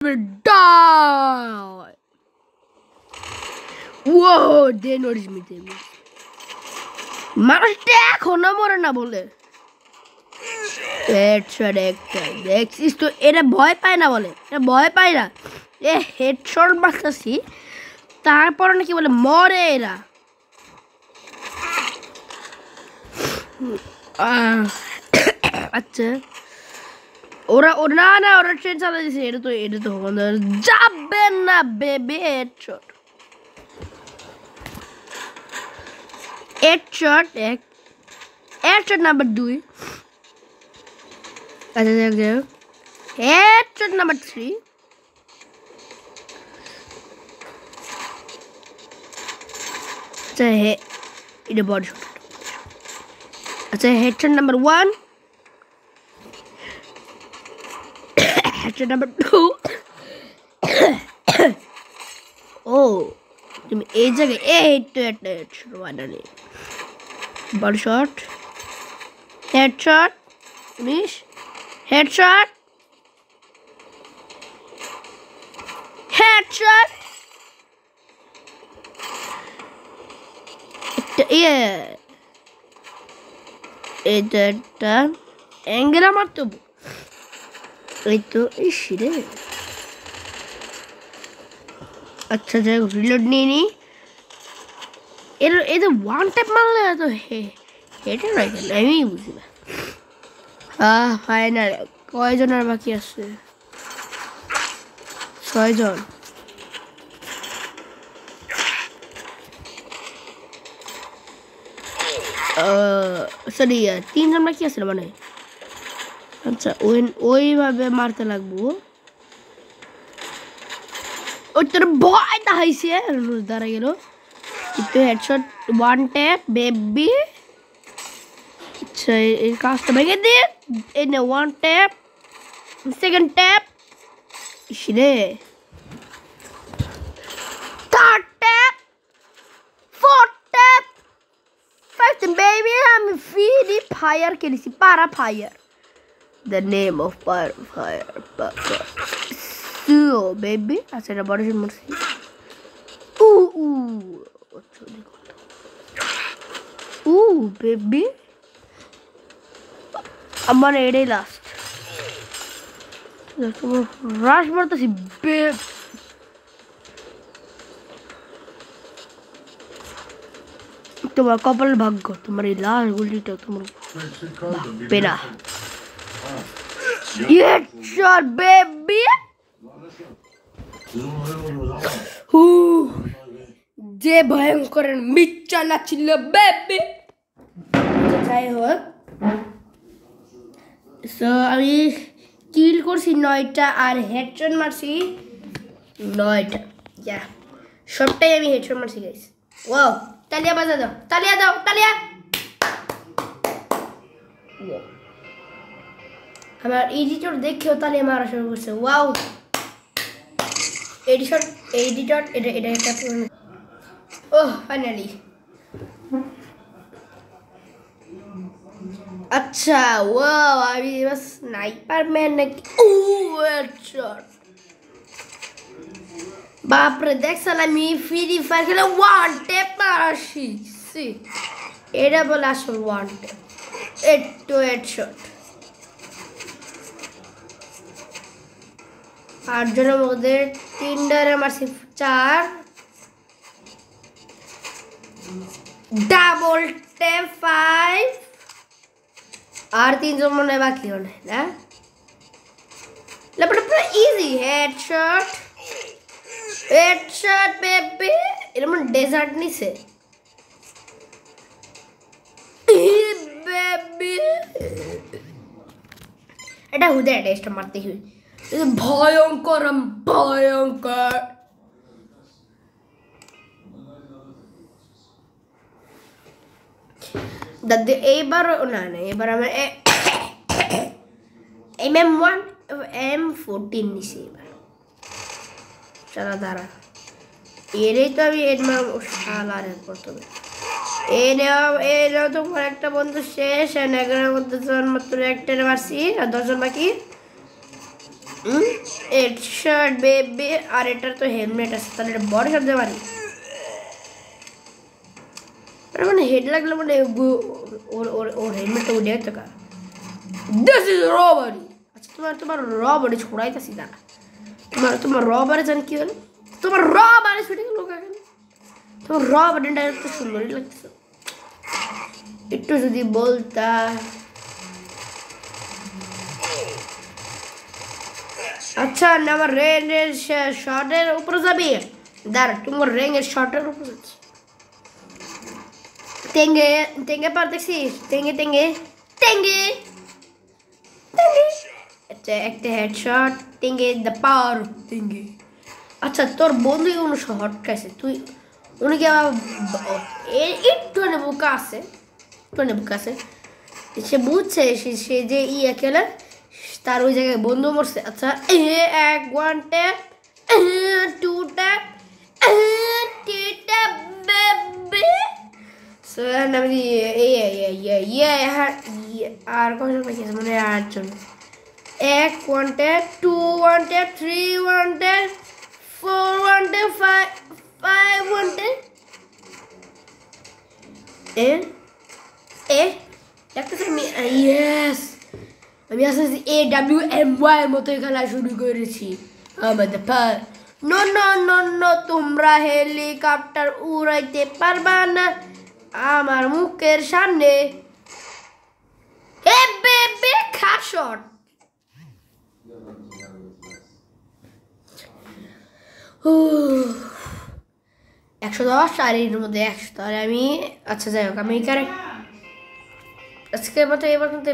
die. Whoa, they noticed me. They noticed. মানুষটা এখনও মরে না বলে হেডশট একটা দেখছিস তো এটা ভয় পায় না বলে এটা ভয় পায় না এ হেডশট মারতেছি তারপর নাকি বলে মরে এরা আচ্ছা Ora, ora, no, no, ora senza la sera, tu eri tu con già bella baby headshot. Headshot, headshot number 2. Adesso andiamo. Headshot number 3. It's a hit in the body shot. It's a headshot number 1. Hatchet number two. ও তুমি এই জায়গায় এই তো একটা headshot বানালে বড় shot headshot উনিশ headshot headshot একটা ইয়ে এটা একটা অ্যাঙ্গেলা মারতে এই তো ইস রে আচ্ছা যাই রিলোড নিয়ে নিই। এর এদের ওয়ান ট্যাপ মারলে তো হে রাখ আমি বুঝি না। আহ ফাইনাল কয়জন আর বাকি আছে? ছয়জন। সরি তিনজন বাকি আছে মানে? আচ্ছা ওই ওইভাবে মারতে লাগবো। ওই তোর ভয় দেখাইছে দাঁড়া গেল। একটু হেডশট ওয়ান ট্যাপ বেবি আচ্ছা এই- কাজটা ভেঙে দিয়ে এই নে one tap second tap ইসরে third tap fourth tap five baby আমি ফ্রি ফায়ার খেলেছি পারা ফায়ার দ্য নেম অফ পার ফায়ার সুও বেবি আচ্ছা এটা বড় মরছি উ উ আচ্ছা দেখো উ বেবি আমার এটাই লাস্ট রাশ মারতেছি বেব তোমার কপাল ভাগ্য তোমার এই লাল গুলিটা তোমার পেনা Headshot, baby! যে ভয়ঙ্কর মিচ্ছা না ছিল বেবি যাই হোক। সো আমি কিল করছি নয়টা আর হেডশট মারছি নয়টা। যা সবটাই আমি হেডশট মারছি গাইস ও তালিয়া বাজা দাও তালিয়া দাও তালিয়া. আমার এডিটর দেখেও তালিয়া মারা শুরু করছে ওয়াও এডিটর এডিটর এটা এটা একটা ও ফাইনালি আচ্ছা ওয়াও আমি এবার স্নাইপার ম্যান নাকি? ও হেডশট বাপরে দেখছাল আমি ফ্রি ফায়ার খেলে ওয়ান টেপ শিখছি এটা বলে আসল ওয়ান টেপ একটু হেডশট আটজনের মধ্যে তিনটারে মারছি চার। ডাবল টেপ ফাইভ আর তিনজন মনে হয় বাকি মনে হয় না লেপাটা পুরো ইজি হেডশট হেডশট বেবি এরকম ডেজার্ট নিছে। এটা হুদে টেস্ট মারতে হুই এটা ভয়ঙ্কর ভয়ঙ্কর দাদি এইবার না না এবার আমার M M one M fourteen নিছি এবার চলা দাঁড়া এরই তো আমি এর নাম শালার প্রথমে এই নেওয়া এই নেওয়া তোমার একটা বন্ধু শেষ এগারোর মধ্যে মাত্র একটা মারছি আর দশজন বাকি হেডশট বেবি আর এটার তো হেলমেট আছে, তাহলে এটা বড় শব্দে মারি মানে হেড লাগলে মানে ওর ওর ওর হেলমেটটা উঠে যেত কা দিস ইজ রবারি আচ্ছা তোমার তোমার রবারি ছড়াইতেছি, দাঁড়া। তোমার তোমার রবারি জানি কি হলো? তোমার রবারি ছুটে গেল কেন তোমার রবারিটা এত সুন্দরই লাগতেছে। একটু যদি বলতা আচ্ছা না আমার রেঞ্জের শর্টের উপরে যাবি? দাঁড়া, তোমার রেঞ্জের শর্টের উপরে যাচ্ছি। তেঙ্গে তেঙ্গে পার, দেখছিস? তেঙ্গে তেঙ্গে তেঙ্গে আচ্ছা একটা হেডশট তেঙ্গে দ্য পাওয়ার তেঙ্গে আচ্ছা তোর বন্ধু কোনো শর্ট খাইছে? তুই, উনি কি এ- একটু বুকা আছে? একটু বুকা আছে। সে বুঝছে সে যে ইয়ে খেলে তার ওই জায়গায় বন্ধু মরছে। আচ্ছা এ, এক one tap two tap three tap baby so আমি ইয়ে ইয়ে ইয়ে ইয়ে ইয়ে আর কজন বাকি আছে? মানে আটজন। এক one tap two one tap three one tap four one tap five five one tap এ এ দেখতেছি আমি ইয়েস আমি আস্তে আস্তে এ ডাব্লিউ এম ওয়াই মতো খেলা শুরু করেছি। আমাদের পার নো নো তোমরা হেলিকপ্টার উড়াইতে পারবা না। আমার মুখের সামনে। এ বেবে একশো দশ আর এর মধ্যে একশো তাহলে আমি আচ্ছা যাই হোক, আমি কারেক্ট আজকের মতো এবার কিন্তু